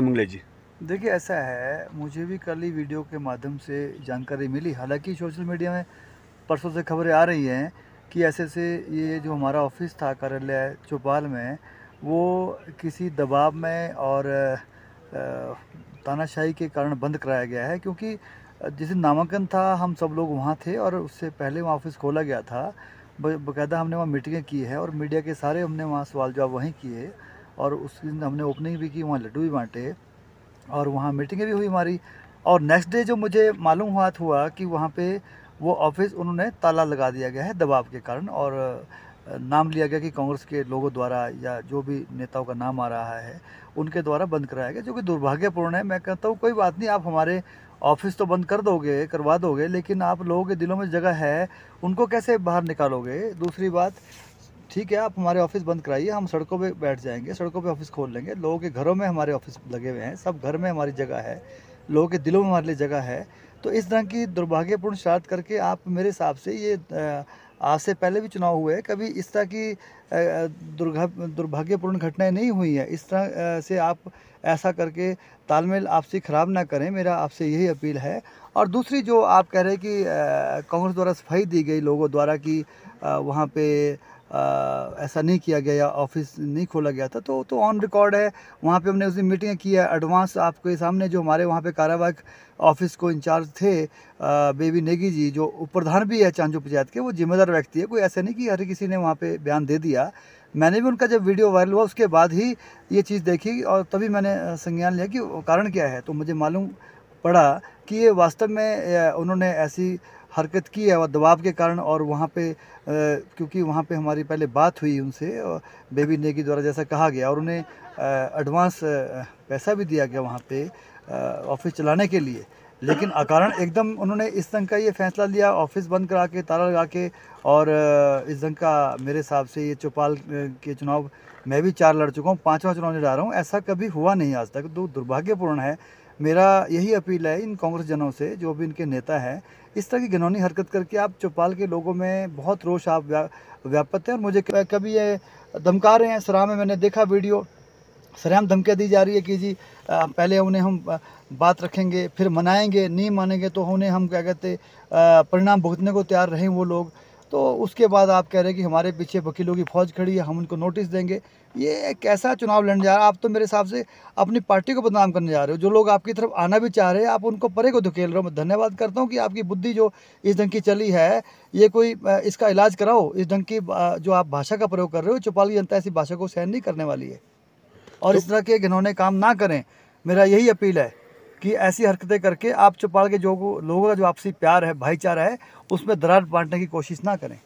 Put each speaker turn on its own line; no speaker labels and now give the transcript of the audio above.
मंगले जी।
देखिए, ऐसा है, मुझे भी कल ही वीडियो के माध्यम से जानकारी मिली। हालाँकि सोशल मीडिया में परसों से खबरें आ रही हैं कि ऐसे से ये जो हमारा ऑफ़िस था, कार्यालय चौपाल में, वो किसी दबाव में और तानाशाही के कारण बंद कराया गया है, क्योंकि जिस नामांकन था, हम सब लोग वहाँ थे और उससे पहले वहाँ ऑफ़िस खोला गया था। बाकायदा हमने वहाँ मीटिंगें की है और मीडिया के सारे हमने वहाँ सवाल जवाब वहीं किए। और उस दिन हमने ओपनिंग भी की, वहाँ लड्डू भी बांटे और वहाँ मीटिंगें भी हुई हमारी। और नेक्स्ट डे जो मुझे मालूम हुआ हुआ कि वहाँ पे वो ऑफ़िस उन्होंने ताला लगा दिया गया है दबाव के कारण और नाम लिया गया कि कांग्रेस के लोगों द्वारा या जो भी नेताओं का नाम आ रहा है, उनके द्वारा बंद कराया गया, जो कि दुर्भाग्यपूर्ण है। मैं कहता हूँ, कोई बात नहीं, आप हमारे ऑफ़िस तो बंद कर दोगे, करवा दोगे, लेकिन आप लोगों के दिलों में जगह है, उनको कैसे बाहर निकालोगे? दूसरी बात ठीक है, आप हमारे ऑफ़िस बंद कराइए, हम सड़कों पे बैठ जाएँगे, सड़कों पे ऑफ़िस खोल लेंगे। लोगों के घरों में हमारे ऑफ़िस लगे हुए हैं, सब घर में हमारी जगह है, लोगों के दिलों में हमारे लिए जगह है। तो इस तरह की दुर्भाग्यपूर्ण शरारत करके आप मेरे हिसाब से ये आज से पहले भी चुनाव हुए कभी इस तरह की दुर्भाग्यपूर्ण घटनाएँ नहीं हुई हैं। इस तरह से आप ऐसा करके तालमेल आपसे ख़राब ना करें, मेरा आपसे यही अपील है। और दूसरी जो आप कह रहे हैं कि कांग्रेस द्वारा सफ़ाई दी गई लोगों द्वारा कि वहाँ पे ऐसा नहीं किया गया या ऑफ़िस नहीं खोला गया था तो तो ऑन रिकॉर्ड है। वहाँ पे हमने उस दिन मीटिंग की है। एडवांस आपके सामने जो हमारे वहाँ पे कार्यवाहक ऑफ़िस को इंचार्ज थे आ, बेबी नेगी जी जो प्रधान भी है चांजू पंचायत के वो जिम्मेदार व्यक्ति है। कोई ऐसा नहीं कि हर किसी ने वहाँ पर बयान दे दिया। मैंने भी उनका जब वीडियो वायरल हुआ उसके बाद ही ये चीज़ देखी और तभी मैंने संज्ञान लिया कि कारण क्या है। तो मुझे मालूम पड़ा कि ये वास्तव में उन्होंने ऐसी हरकत की है और दबाव के कारण और वहाँ पे क्योंकि वहाँ पे हमारी पहले बात हुई उनसे बेबी नेगी द्वारा जैसा कहा गया और उन्हें एडवांस पैसा भी दिया गया वहाँ पे ऑफ़िस चलाने के लिए। लेकिन अकारण एकदम उन्होंने इस ढंग का ये फैसला लिया ऑफ़िस बंद करा के, ताला लगा के, और इस ढंग का मेरे हिसाब से ये चौपाल के चुनाव, मैं भी चार लड़ चुका हूँ, पाँचवा चुनाव लड़ा रहा हूँ। ऐसा कभी हुआ नहीं आज तक तो दुर्भाग्यपूर्ण है मेरा यही अपील है इन कांग्रेस जनों से, जो भी इनके नेता हैं, इस तरह की घिनौनी हरकत करके आप चौपाल के लोगों में बहुत रोष आप व्यापत है और मुझे कभी ये धमका रहे हैं, सराह में मैंने देखा वीडियो। सरेआम धमकियाँ दी जा रही है कि जी पहले उन्हें हम बात रखेंगे, फिर मनाएँगे, नहीं मानेंगे तो उन्हें हम क्या कहते परिणाम भुगतने को तैयार रहें वो लोग। तो उसके बाद आप कह रहे हैं कि हमारे पीछे वकीलों की फौज खड़ी है हम उनको नोटिस देंगे। ये कैसा चुनाव लड़ने जा रहा है। आप तो मेरे हिसाब से अपनी पार्टी को बदनाम करने जा रहे हो। जो लोग आपकी तरफ़ आना भी चाह रहे हैं आप उनको परे को धुकेल रहे हो। मैं धन्यवाद करता हूँ कि आपकी बुद्धि जो इस ढंग की चली है ये कोई इसका इलाज कराओ। इस ढंग की जो आप भाषा का प्रयोग कर रहे हो चौपाल जनता ऐसी भाषा को सहन नहीं करने वाली है। और तो, इस तरह के घिनौने काम ना करें। मेरा यही अपील है। कि ऐसी हरकतें करके आप चौपाल के जो लोगों का जो आपसी प्यार है, भाईचारा है, उसमें दरार बांटने की कोशिश ना करें।